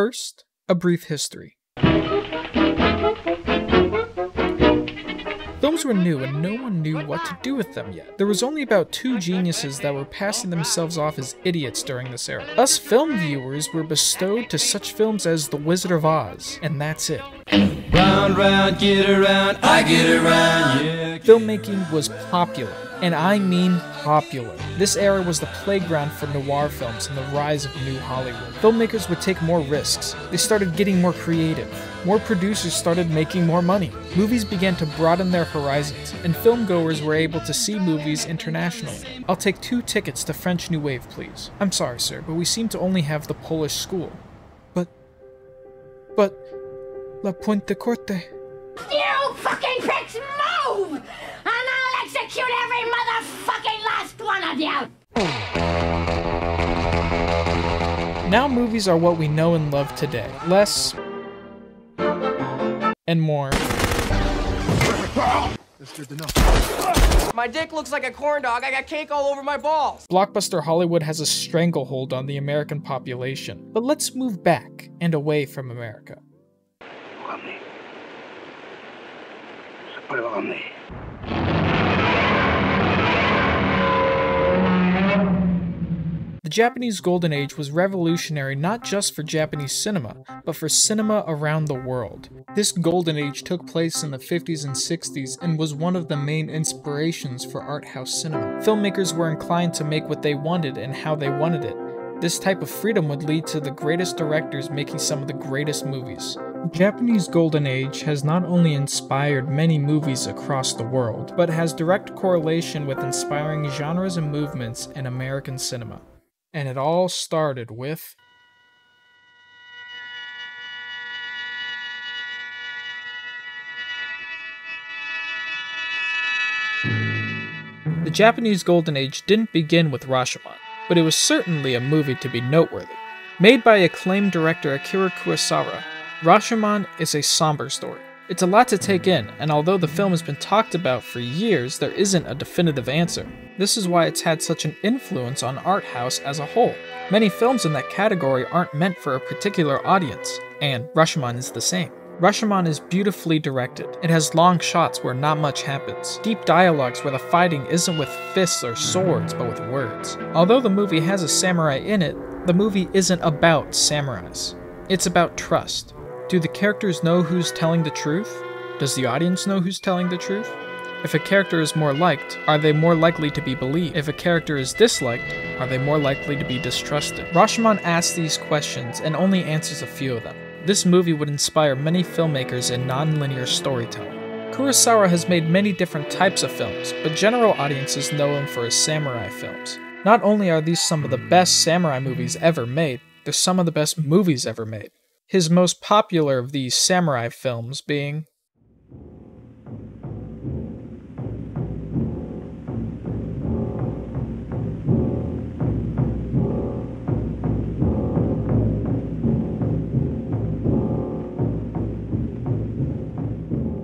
First, a brief history. Films were new and no one knew what to do with them yet. There was only about two geniuses that were passing themselves off as idiots during this era. Us film viewers were bestowed to such films as The Wizard of Oz, and that's it. Round, round, get around, I get around, yeah. Filmmaking was popular, and I mean popular. This era was the playground for noir films and the rise of new Hollywood. Filmmakers would take more risks. They started getting more creative. More producers started making more money. Movies began to broaden their horizons, and filmgoers were able to see movies internationally. I'll take two tickets to French New Wave, please. I'm sorry, sir, but we seem to only have the Polish school. But. But. La Pointe Courte. You fucking pricks move! And I'll execute every motherfucking last one of you! Now movies are what we know and love today. Less. and more. My dick looks like a corn dog. I got cake all over my balls. Blockbuster Hollywood has a stranglehold on the American population. But let's move back and away from America. The Japanese Golden Age was revolutionary not just for Japanese cinema, but for cinema around the world. This Golden Age took place in the 50s and 60s and was one of the main inspirations for art house cinema. Filmmakers were inclined to make what they wanted and how they wanted it. This type of freedom would lead to the greatest directors making some of the greatest movies. Japanese Golden Age has not only inspired many movies across the world, but has direct correlation with inspiring genres and movements in American cinema. And it all started with. The Japanese Golden Age didn't begin with Rashomon, but it was certainly a movie to be noteworthy. Made by acclaimed director Akira Kurosawa, Rashomon is a somber story. It's a lot to take in, and although the film has been talked about for years, there isn't a definitive answer. This is why it's had such an influence on art house as a whole. Many films in that category aren't meant for a particular audience, and Rashomon is the same. Rashomon is beautifully directed. It has long shots where not much happens, deep dialogues where the fighting isn't with fists or swords, but with words. Although the movie has a samurai in it, the movie isn't about samurais. It's about trust. Do the characters know who's telling the truth? Does the audience know who's telling the truth? If a character is more liked, are they more likely to be believed? If a character is disliked, are they more likely to be distrusted? Rashomon asks these questions and only answers a few of them. This movie would inspire many filmmakers in non-linear storytelling. Kurosawa has made many different types of films, but general audiences know him for his samurai films. Not only are these some of the best samurai movies ever made, they're some of the best movies ever made. His most popular of these samurai films being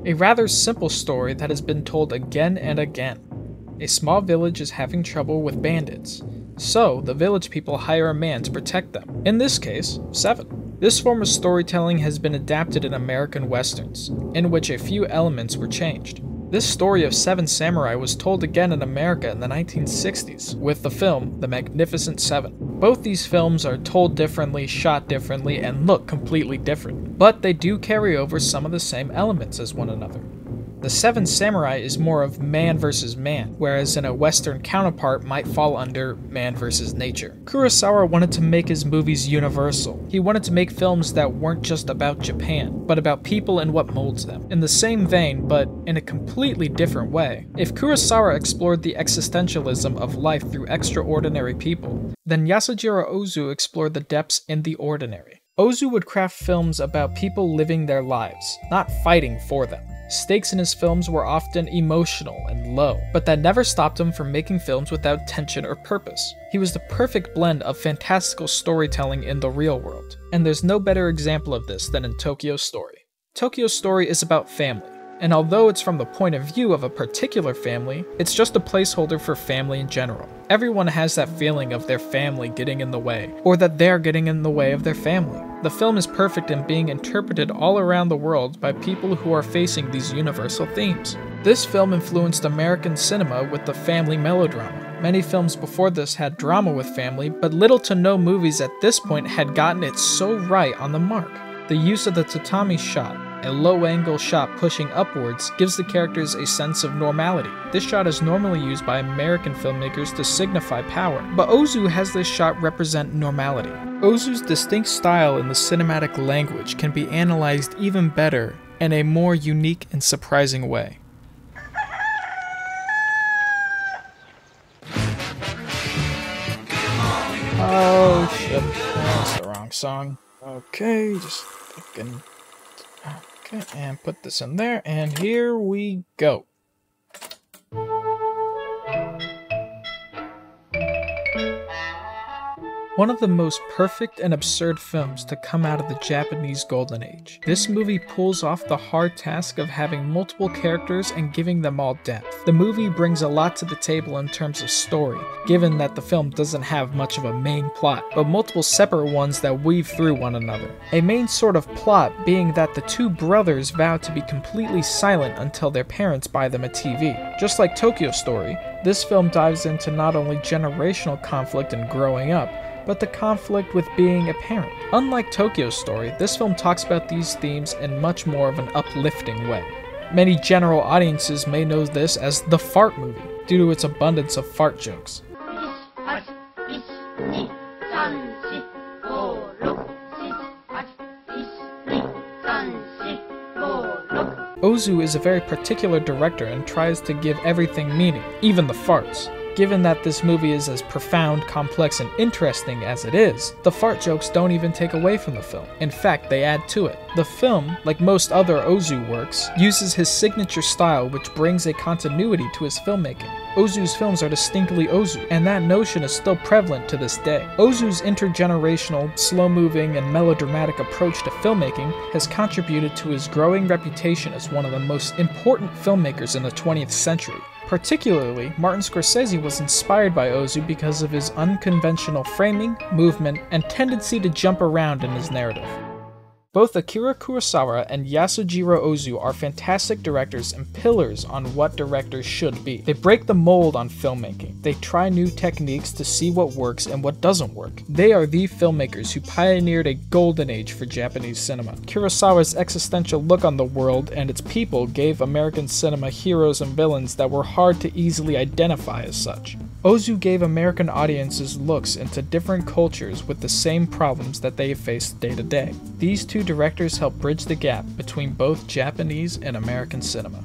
A rather simple story that has been told again and again. A small village is having trouble with bandits, so the village people hire a man to protect them. In this case, Seven. This form of storytelling has been adapted in American westerns, in which a few elements were changed. This story of Seven Samurai was told again in America in the 1960s with the film The Magnificent Seven. Both these films are told differently, shot differently, and look completely different, but they do carry over some of the same elements as one another. The Seven Samurai is more of man versus man, whereas in a Western counterpart might fall under man versus nature. Kurosawa wanted to make his movies universal. He wanted to make films that weren't just about Japan, but about people and what molds them. In the same vein, but in a completely different way. If Kurosawa explored the existentialism of life through extraordinary people, then Yasujiro Ozu explored the depths in the ordinary. Ozu would craft films about people living their lives, not fighting for them. Stakes in his films were often emotional and low, but that never stopped him from making films without tension or purpose. He was the perfect blend of fantastical storytelling in the real world, and there's no better example of this than in Tokyo Story. Tokyo Story is about family, and although it's from the point of view of a particular family, it's just a placeholder for family in general. Everyone has that feeling of their family getting in the way, or that they're getting in the way of their family. The film is perfect in being interpreted all around the world by people who are facing these universal themes. This film influenced American cinema with the family melodrama. Many films before this had drama with family, but little to no movies at this point had gotten it so right on the mark. The use of the tatami shot, a low angle shot pushing upwards, gives the characters a sense of normality. This shot is normally used by American filmmakers to signify power, but Ozu has this shot represent normality. Ozu's distinct style in the cinematic language can be analyzed even better in a more unique and surprising way. Oh shit, that's the wrong song. Okay, just fucking. Okay, and put this in there, and here we go. One of the most perfect and absurd films to come out of the Japanese Golden Age. This movie pulls off the hard task of having multiple characters and giving them all depth. The movie brings a lot to the table in terms of story, given that the film doesn't have much of a main plot, but multiple separate ones that weave through one another. A main sort of plot being that the two brothers vow to be completely silent until their parents buy them a TV. Just like Tokyo Story, this film dives into not only generational conflict and growing up, but the conflict with being a parent. Unlike Tokyo Story, this film talks about these themes in much more of an uplifting way. Many general audiences may know this as the fart movie, due to its abundance of fart jokes. Ozu is a very particular director and tries to give everything meaning, even the farts. Given that this movie is as profound, complex, and interesting as it is, the fart jokes don't even take away from the film. In fact, they add to it. The film, like most other Ozu works, uses his signature style which brings a continuity to his filmmaking. Ozu's films are distinctly Ozu, and that notion is still prevalent to this day. Ozu's intergenerational, slow moving, and melodramatic approach to filmmaking has contributed to his growing reputation as one of the most important filmmakers in the 20th century. Particularly, Martin Scorsese was inspired by Ozu because of his unconventional framing, movement, and tendency to jump around in his narrative. Both Akira Kurosawa and Yasujiro Ozu are fantastic directors and pillars on what directors should be. They break the mold on filmmaking. They try new techniques to see what works and what doesn't work. They are the filmmakers who pioneered a golden age for Japanese cinema. Kurosawa's existential look on the world and its people gave American cinema heroes and villains that were hard to easily identify as such. Ozu gave American audiences looks into different cultures with the same problems that they face day to day. These two directors help bridge the gap between both Japanese and American cinema.